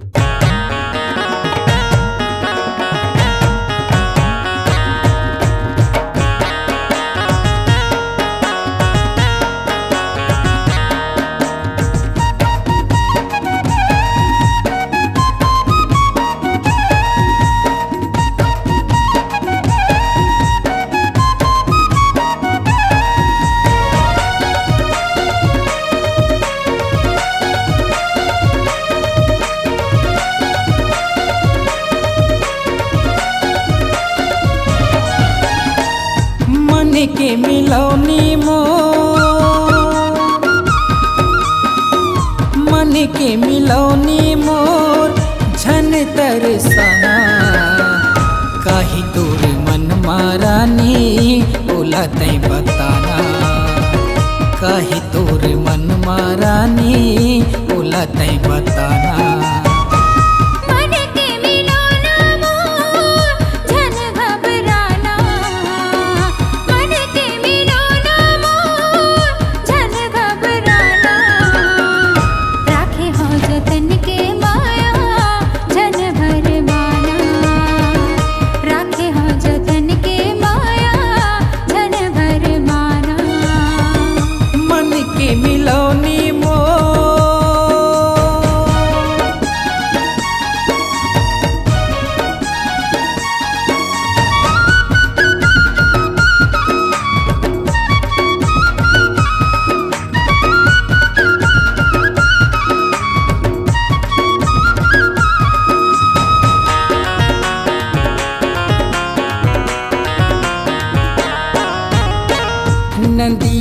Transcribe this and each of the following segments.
मन के मिलौनी मो मन के मिलौनी मोर, झन तरसना काहे तोर मन मारानी बोला तै बताना। काहे तोर मन मारानी बोला तै बताना।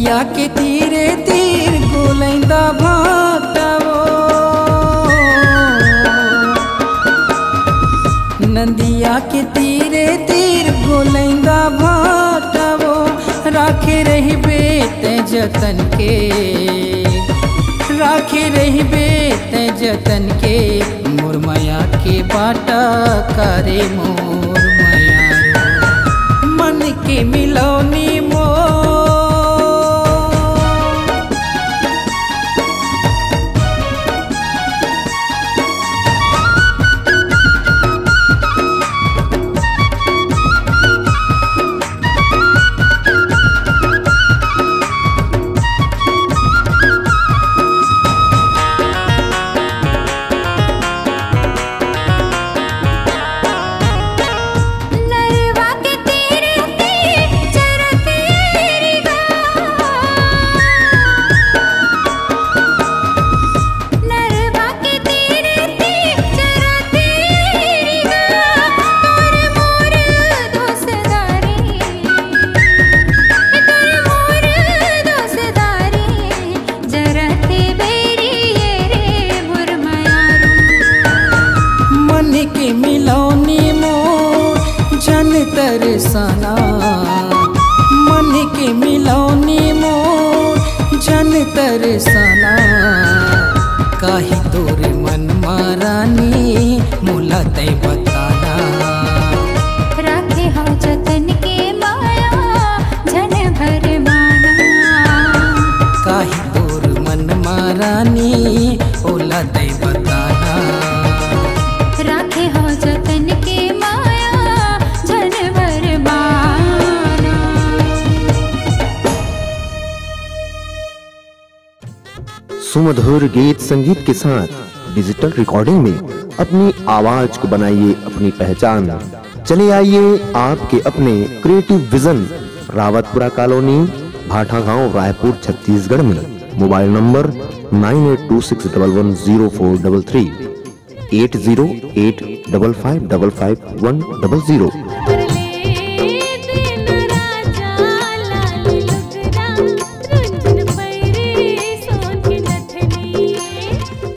के तीरे तीर गोलैंदा भागवो नदिया के तीरे तीर गोलैंदा भागवो राखे रही बेत जतन के। राखे रही बेत जतन के। मुरमया के बाटा करे मोर। तरसना मन के मिलौनी मो जन तरसना काहे तोर सुमधुर गीत संगीत के साथ डिजिटल रिकॉर्डिंग में अपनी आवाज़ को बनाइए, अपनी पहचान। चले आइए आपके अपने क्रिएटिव विजन रावतपुरा कॉलोनी भाठा गाँव रायपुर, छत्तीसगढ़ में। Mobile number nine eight two six double one zero four double three, eight zero eight double five double five one double zero.